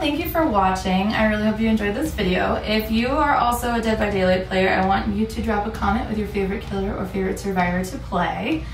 thank you for watching. I really hope you enjoyed this video. If you are also a Dead by Daylight player, I want you to drop a comment with your favorite killer or favorite survivor to play.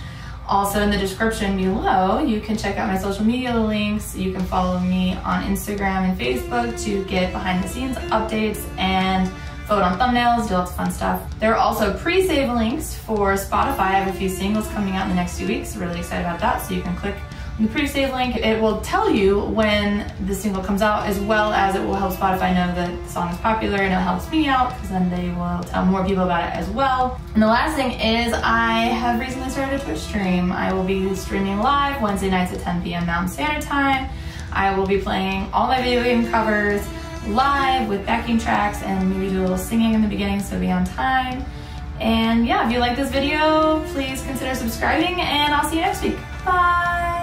Also in the description below, you can check out my social media links. You can follow me on Instagram and Facebook to get behind the scenes updates and vote on thumbnails, do lots of fun stuff. There are also pre-save links for Spotify. I have a few singles coming out in the next two weeks. Really excited about that. So you can click the pre-save link. It will tell you when the single comes out as well as it will help Spotify know that the song is popular and it helps me out because then they will tell more people about it as well. And the last thing is I have recently started a Twitch stream. I will be streaming live Wednesday nights at 10 p.m. Mountain Standard Time. I will be playing all my video game covers, live with backing tracks and maybe do a little singing in the beginning so be on time. And yeah, if you like this video, please consider subscribing and I'll see you next week. Bye!